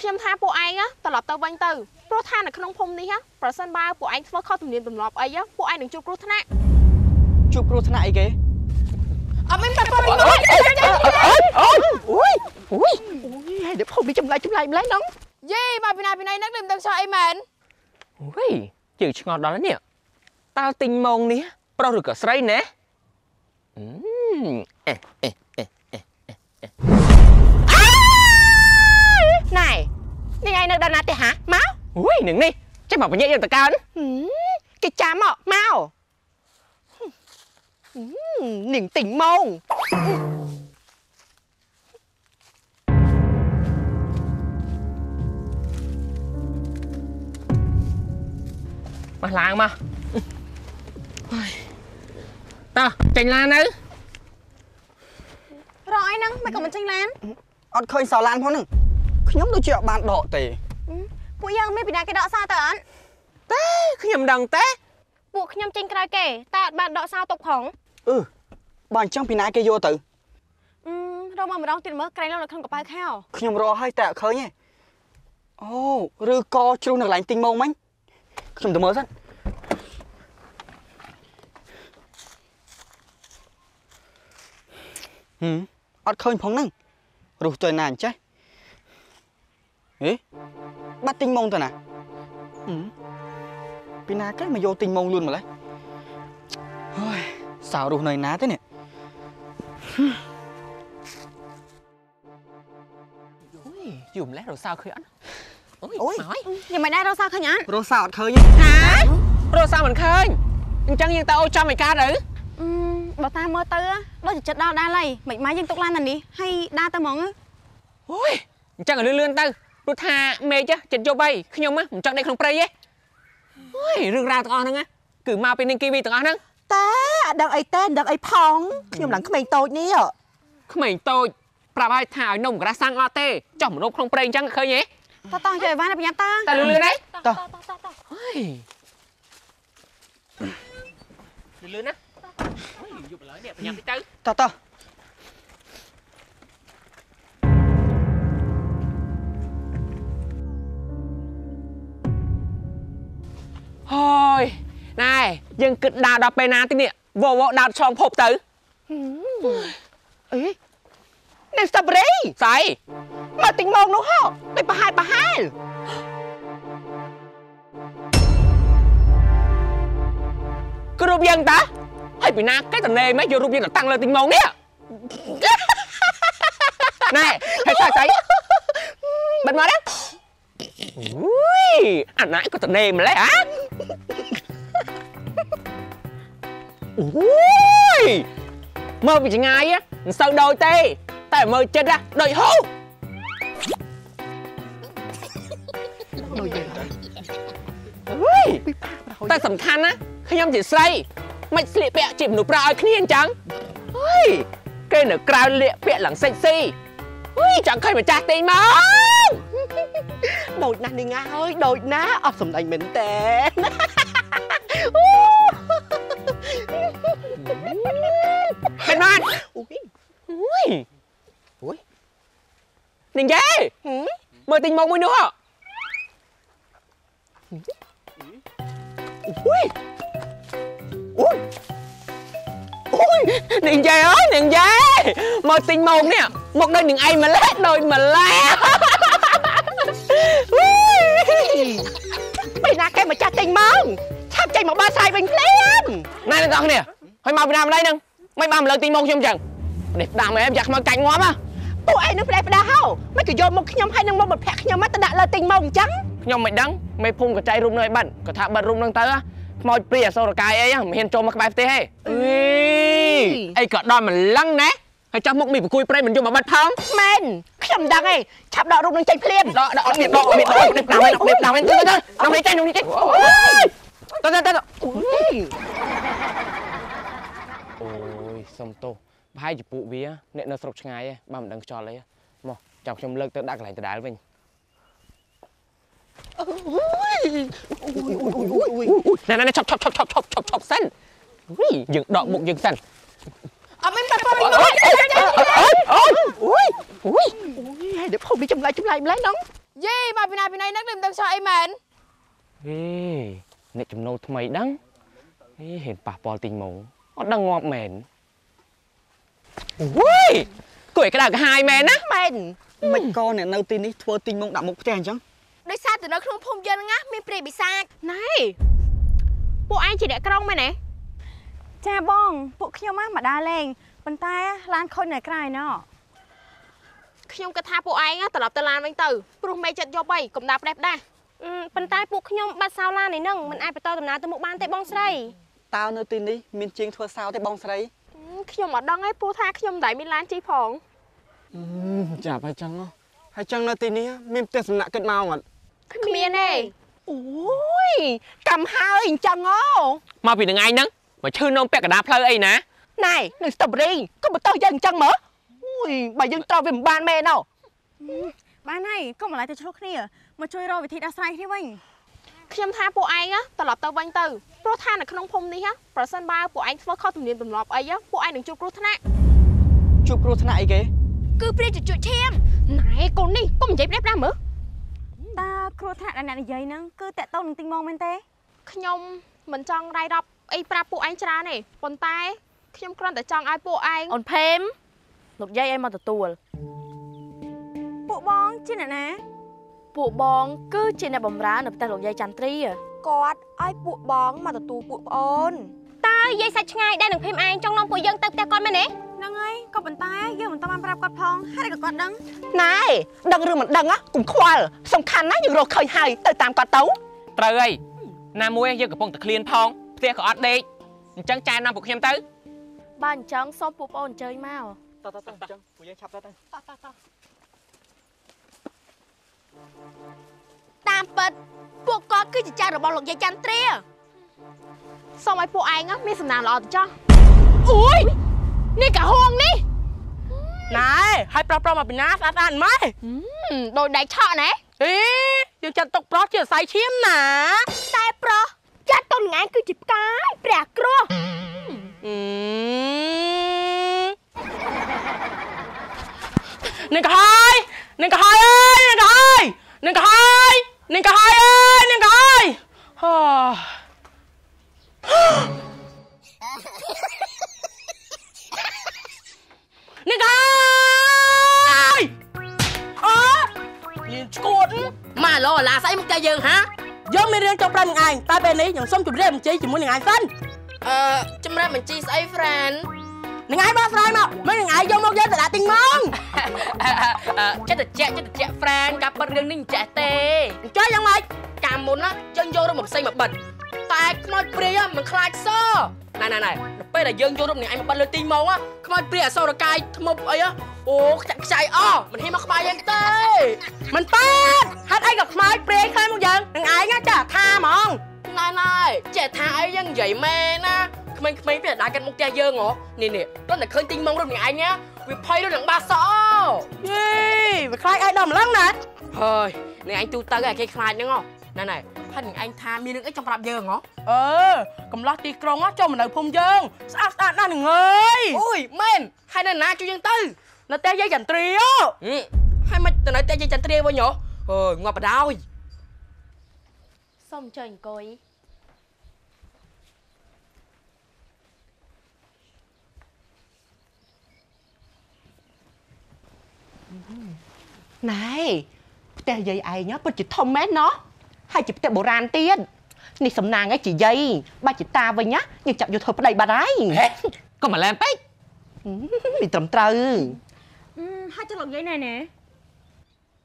ខ្ញុំថាពួកឯងណាត្រឡប់ទៅវិញទៅព្រោះថានៅក្នុងភូមិនេះណាប្រសិនបើពួកឯងធ្វើខុសទំនៀមទម្លាប់អីណាពួកឯងនឹងជួបគ្រោះថ្នាក់ជួបគ្រោះថ្នាក់អីគេអត់មានប៉ះពាល់អូយអូយអូយអូយអូយហើយដល់ភូមិនេះចម្លែកចម្លែកម្លែងហ្នឹងយីមកពីណាពីណីហ្នឹងមិនដឹងចោះអីមែនអូយជើងឆ្ងល់ដល់ហើយនេះតើទិញម៉ងនេះប្រុសឬក៏ស្រីណាអឺអេ ដល់ណាទេហាមកអូយនឹងនេះចេះមកបញ្ញាយើងតកើនហឹមគេចាំមកមកហឹមនាងទិញម៉ងមកឡើងមកតើចេញឡាននៅរកអីហ្នឹងមិនក៏មិនចេញឡានអត់ឃើញសោឡានផងហ្នឹងខ្ញុំដូចជាអត់បានដកទេ ពួកយើងមានពីណាគេដកសោទៅអត់ទេខ្ញុំដឹងទេពួកខ្ញុំចេញក្រោយគេតែអត់បានដកសោទុកផងអឺបើអញ្ចឹងពីណាគេយកទៅអឺរកមកម្ដងទៀតមើលក្រែងនៅក្នុងកប៉ៅខោខ្ញុំរកហើយតែអត់ឃើញទេអូឬក៏ជ្រុះនៅកន្លែងទិញម៉ងមិញខ្ញុំទៅមើលសិនហឹមអត់ឃើញផងហ្នឹងរស់ទៅណាអញ្ចេះ ហេបាត់ទិញម៉ងទៅណាហឹមពីណាគេមកយកទិញម៉ងលួនម្លេះហើយសៅរស់នៅណាទេនេះអូយយូរម្លេះរសៅឃើញអត់អូយអូយមកហើយយ៉ាងមិនដែររកសោឃើញអត់រស់សៅអត់ឃើញទេហារសៅមិនឃើញអញ្ចឹងយើងទៅអូចាំឯកាទៅអឺបើតាមមើលទៅដូចជាចិត្តដល់ដែរហើយមិនម៉េចយើងទុកឡានតែនេះហើយដើរទៅហ្មងអូយអញ្ចឹងឲ្យលឿនៗទៅ ព្រោះថាមេឃចិត្តយប់ហើយខ្ញុំមិនចង់ដេកក្នុងព្រៃទេអូយរឿងរ៉ាវទាំងអស់ហ្នឹងគឺមកពីនឹងគីវីទាំងអស់ហ្នឹងតែអត់ដឹងអីទេមិនដឹងអីផងខ្ញុំឡើងក្មេងតូចនេះក្មេងតូចប្រាប់ឲ្យថាឲ្យនំក្រាស់សាំងអត់ទេចោះមនុស្សក្នុងព្រៃអញ្ចឹងឃើញទេតោះតោះជួយអីវ៉ាន់ប្រញាប់តើតែលឿនៗណាតោះអើយលឿនៗណាអូយយប់ឡើយនេះប្រញាប់តិចទៅតោះតោះ ហើយណែយើងគិតដើរដល់ពេលណាទីនេះវវដើរឆ្លងភពទៅអីនេះស្តាប់រីស្អីមកទិញមកនោះហ៎ដូចប្រហែលប្រហែលគឺរូបយើងតាហើយពីណាគេតនេមិនយករូបយើងទៅតាំងលើទីងម៉ងនេះណែហើយស្អីស្អីបិទមកណា អូយអាណាក៏តនេម្លេះអាអូយមើលពីចម្ងាយមិនសូវដូចទេ តែមើលចិត្តដូចហូដូចយើងអើយតែសំខាន់ណាខ្ញុំជាស្រីមិនស្លៀកពាក់ជាមនុស្សប្រើឲ្យគ្នាអញ្ចឹងអើយគេនៅក្រៅលាកពាក់ឡើងសិចស៊ីអើយចង់ឃើញម្ចាស់ទេងមក ដូចណាស់នាងហើយដូចណាស់អត់សំដែងមែនតើបិទមកអូយអើយអូយនឹងយេមើលទិញមកមួយនោះហ៎អូយអូយអូយនឹងយេអើយនឹងយេមើលទិញមកនេះមកដូចនឹងឯងម្លេះដូចម្លេះ ពេលណាគេមកចាស់ទិញមកឆាប់ចេញមកបើស្រ័យវិញភ្លាមណែអ្នកទាំងអស់គ្នាហើយមកពីណាម្លេះហ្នឹងមិនបានមកលើកទិញមកខ្ញុំអញ្ចឹងនេះដាស់មែនយ៉ាខ្មៅកាច់ងាប់ហ៎ពួកឯងនឹងផ្លែផ្ដាស់ហោមិនក៏យកមកខ្ញុំហើយនឹងមកបំភាក់ខ្ញុំមកទៅដាក់លើទិញមកអញ្ចឹងខ្ញុំមិនដឹងមេភូមិក៏ចៃរូបនៅឲ្យបាត់ក៏ថាបាត់រូបហ្នឹងទៅខ្មោចព្រាយអសរកាយអីហ្នឹងមិនហ៊ានចូលមកក្បែរផ្ទះទេអីអីក៏ដល់ម្លឹងណា ហើយចាំមុខមីប្រគួយព្រៃមិនយកមកបាត់ផងមែនខ្ញុំមិនដឹងទេឆាប់ដករូបនឹងចេញភ្លាមដកដកអត់មានដកអត់មានដកអត់មានដាំវិញអត់មានដាំវិញទៅទៅដាំវិញចេញដាំវិញចេញទៅទៅទៅអូយអូយសុំទោសប្រហែលជាពួកវាអ្នកនៅស្រុកឆ្ងាយឯងបើមិនដឹងខ្យល់អីមកចាំខ្ញុំលើកទៅដាក់កន្លែងដដែលវិញអូយអូយអូយអូយណែណែឆប់ឆប់ឆប់ឆប់ឆប់ឆប់ឆប់សិនអុយយើងដកមុខយើងសិន អត់មានប៉ះពាល់អូយអូយអូយអូយអូយហើយដល់ភូមិនេះចម្លែកចម្លែកម្លែងហ្នឹងយយេមកពីណាពីណៃហ្នឹងមិនដឹងចោះអីមែនហេអ្នកចំណូលថ្មីដឹងហេហ៊ានប៉ះពាល់ទីងម៉ងអត់ដឹងងាប់មែនអូយគួយក្តៅក្រហាយមែនណាមែនមិនក៏អ្នកនៅទីនេះធ្វើទីងម៉ងដាក់មុខផ្ទះអញ្ចឹងដោយសារតែនៅក្នុងភូមិយើងហ្នឹងណាមានព្រាយបិសាចណែពួកឯងជាអ្នកក្រុងមែនទេ ចាបងពួកខ្ញុំមកមកដើរលេងប៉ុន្តែឡានខូចនៅក្រៅណោះខ្ញុំគិតថាពួកឯងណាត្រឡប់ទៅឡានវិញទៅព្រោះមេចិត្តយកបីកុំដាផ្ដេសផ្ដាស់ប៉ុន្តែពួកខ្ញុំបាត់សោឡាននេះនឹងមិនអាចបន្តដំណើរទៅមុខបានទេបងស្រីតើនៅទីនេះមានជាងធ្វើសោទេបងស្រីខ្ញុំអត់ដឹងឯងព្រោះថាខ្ញុំមិនដែលមានឡានជិះផងចាប់ហើយចឹងហ៎ហើយចឹងនៅទីនេះមានផ្ទះសំណាក់គិតមកអត់គ្មានទេអូយកម្មហើយអញ្ចឹងអូមកពីនឹងឯងហ្នឹង មកឈឺនំពាក់កណ្ដាលផ្លូវអីណាណែនៅស្តបរីក៏បន្តយើងអញ្ចឹងមើលអូយបើយើងត្រូវវាមិនបានមែនអូបានហើយកុំបន្លាយទៅឆ្លោះគ្នាមកជួយរកវិធីដោះស្រាយគ្នាវិញខ្ញុំថាពួកឯងណាត្រឡប់ទៅវិញទៅព្រោះថានៅក្នុងភូមិនេះណាប្រសិនបើពួកឯងធ្វើខុសទំនៀមទម្លាប់អីណាពួកឯងនឹងជួបគ្រោះថ្នាក់ជួបគ្រោះថ្នាក់អីគេគឺព្រាយជជក់ឈាមណែកូននេះកុំនិយាយផ្ដេសផ្ដាស់មើលតើគ្រោះថ្នាក់ដែលអ្នកនិយាយហ្នឹងគឺតកតូននឹងទីងម៉ងមែនទេខ្ញុំមិនចង់រាយរាប់ អីប្រាប់ពួកឯងច្រើនទេប៉ុន្តែខ្ញុំគ្រាន់តែចង់ឲ្យពួកឯងអូនភេមលោកយាយឲ្យមកទទួលពួកបងជាអ្នកណាពួកបងគឺជាអ្នកបម្រើនៅផ្ទះលោកយាយចន្ទ្រាគាត់ឲ្យពួកបងមកទទួលពួកប្អូនតើយាយសាច់ឆ្ងាយដែលនឹងភេមឯងចង់នាំពួកយើងទៅផ្ទះគាត់មែនទេហ្នឹងហើយក៏ប៉ុន្តែយើងមិនតបានប្រាប់គាត់ផងហើយក៏គាត់ដឹងណែដឹងឬមិនដឹងណាកុំខ្វល់សំខាន់ណាយើងរកឃើញហើយទៅតាមគាត់ទៅត្រូវហើយ ណាមួយយើងកំពុងតែឃ្លានផងផ្ទះក៏អត់ដេកអញ្ចឹងចែនាំពួកខ្ញុំទៅបើអញ្ចឹងសូមពួកប្អូនអញ្ជើញមកតតតអញ្ចឹងពួកយើងឆាប់ទៅទៅតាមពិតពួកគាត់គឺជាចៅរបស់លោកយាយចន្ទ្រាសូមឲ្យពួកឯងណាមានសំណាងល្អទៅចោះអូយនេះកាហួងនេះណែឲ្យប្រុសប្រុសមកពីណាស្អាតស្អាតម៉ែហឹមដូចដៃឆក់ណែអេយើងចាត់ទុកប្រុសជាអាស័យឈាមណាតែ ប្រុសចាត់តនងាយគឺជាផ្កាយព្រះគ្រោះអឺនឹងក៏ហើយនឹងក៏ហើយអើយនឹងក៏ហើយនឹងក៏ហើយនឹងក៏ហើយអើយនឹងក៏ហើយហោនឹងក៏ហើយអូលៀនឈួតម៉ាឡូឡាស្អីមកតែយើងហាយើងមានរឿងចង់ ប្រាប់នឹងឯងតែពេលនេះខ្ញុំសូមជម្រាបបញ្ជាជាមួយនឹងឯងសិនអឺចម្រាប់បញ្ជីស្អី friend នឹងឯងបោះស្រាយមកមិននឹងឯងយកមកយើងទៅដាក់ទិញមកអឺចិត្តតិចចិត្តតិច friend ការប៉ັດរឿងនេះមិនចេះទេអញ្ចឹងយ៉ាងម៉េចកាលមុនណាយើងយករូបមកផ្សេងមកបិទតែខ្មោចព្រាយហ្នឹងមិនខ្លាចសណែណែណែដល់ពេលដែលយើងយករូបនេះឯងមកបិទលើទីងមកណាខ្មោចព្រាយអសរកាយធ្មប់អីហ៎អូខ្ចាក់ខ្ចាយអស់មិនហ៊ានមកក្បែរយើងទេមិនប៉ាតហេតុអីក៏ខ្មោច ណែណែចេះថាអីយើងនិយាយមែនណាក្មេងៗពេលដើរកាត់មុខផ្ទះយើងហ៎នេះនេះគាត់តែឃើញទីងមករូបនេះឯងណាវាភ័យដូចនឹងបាសអយេវាខ្លាចឯងដល់ម្លឹងណាហើយនេះឯងទូទៅឯងគេខ្លាចហ្នឹងហ៎ណែណែហើយនឹងឯងថាមានរឿងអីចង់ប្រាប់យើងហ៎អឺកំឡោះទីក្រុងចូលមកនៅភូមិយើងស្អាតស្អាតណាស់នឹងអើយអូយមែនហើយនៅណាជួយយើងទៅនៅផ្ទះយាយចន្ទ្រាអូហឹមហើយមិនទៅនៅផ្ទះយាយចន្ទ្រាវិញហ៎អើយងាប់បដ ாய் សូមអញ្ជើញអង្គុយ ណែផ្ទះយាយឯងពិតជាធំមែនណោះហើយជាផ្ទះបុរាណទៀតនេះសំណាងឯងជាយាយបាច់ជាតាវិញណាយើងចាប់យកធ្វើប្តីបាត់ហើយហេកុំមកឡែមពេកមិនត្រឹមត្រូវហើយចុះលោកយាយណែណា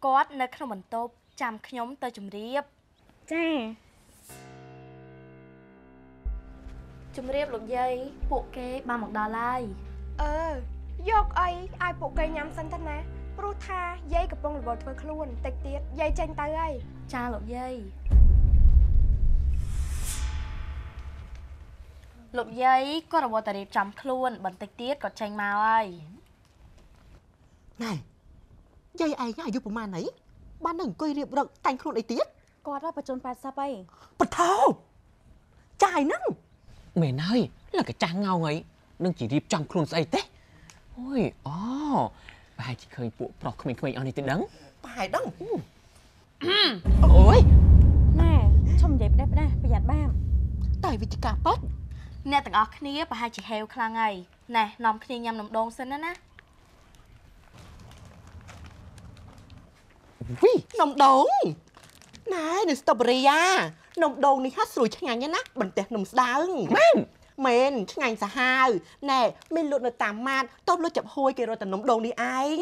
គាត់នៅក្នុងបន្ទប់ចាំខ្ញុំទៅជម្រាបចាជម្រាបលោកយាយពួកគេបានមកដល់ហើយអឺយកអីឲ្យពួកគេញ៉ាំសិនទៅណា ព្រោះថាយាយកំពុងរវល់ធ្វើខ្លួនតិចទៀតយាយចេញទៅហើយចាលោកយាយលោកយាយក៏រវល់តែរៀបចំខ្លួនបន្តិចទៀតក៏ចេញមកហើយណែយាយឯងអាយុប្រហែលណីបាននឹងអង្គុយរៀបរឹកតែងខ្លួនអីទៀតគាត់ដល់បញ្ជន80ហើយបថោចាយហ្នឹងមែនហើយលកចាស់ងោងអីនឹងជារៀបចំខ្លួនស្អីទេអូយអូ ប្រហែលជាឃើញពួកប្រុសក្មេងៗអស់នេះទៅដឹងប្រហែលដឹងអូយណែឈុំនិយាយផ្ដេសផ្ដាសប្រយ័ត្នបាបតែវិទ្យការប៉ាត់អ្នកទាំងអស់គ្នាប្រហែលជាហេវខ្លាំងហើយណែនាំគ្នាញ៉ាំនំដូងសិនណាណាវីនំដូងណែនេះស្ទ្រូប៊េរីយ៉ានំដូងនេះហាក់ស្រួយឆ្ងាញ់ណាស់បន្ទះនំស្ដើងមែន មែនឆ្ងាញ់សាហាវណែមានលក់នៅតាមម៉ាតតបលក់ចាប់ហួយគេរត់តែនំដូងនេះឯង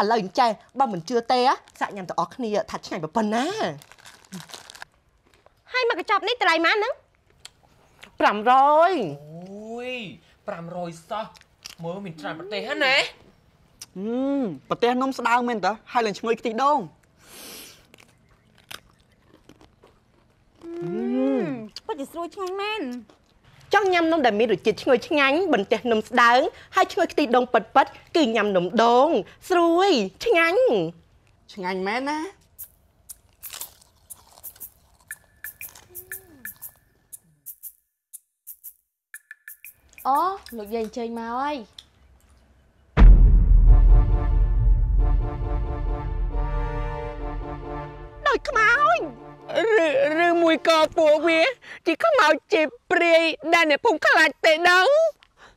ឥឡូវអញ្ចេះបើមិនជឿទេសាក់ញ៉ាំទាំងអស់គ្នាថាឆ្ងាញ់ប៉ុណ្ណាហើយមកកញ្ចប់នេះតម្លៃម៉ានហ្នឹង500អូយ500សោះមើលមានច្រើនប្រទេសហ្នឹងណាហឹមប្រទេសនំស្ដើងមែនតើហើយឡើងឈ្ងុយខ្ទិះដូង ពិតជា ស្រួយឆ្ងាញ់មែនចង់ញ៉ាំនំដែលមានរសជាតិឈ្ងុយឆ្ងាញ់បន្ទះនំស្ដើងហើយឈ្ងុយខ្ទិះដូងប៉ិតប៉ិតៗគឺញ៉ាំនំដូងស្រួយឆ្ងាញ់ឆ្ងាញ់មែនណាអូលោកយាយអញ្ជើញមកហើយដោយខ្មោច ឬឬមួយក៏ពួកវាជាខ្មោចជាព្រាយដែលអ្នកភូមិខ្លាចទេដឹង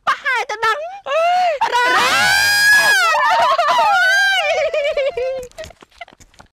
ប្រហែលទៅដឹងរ៉ា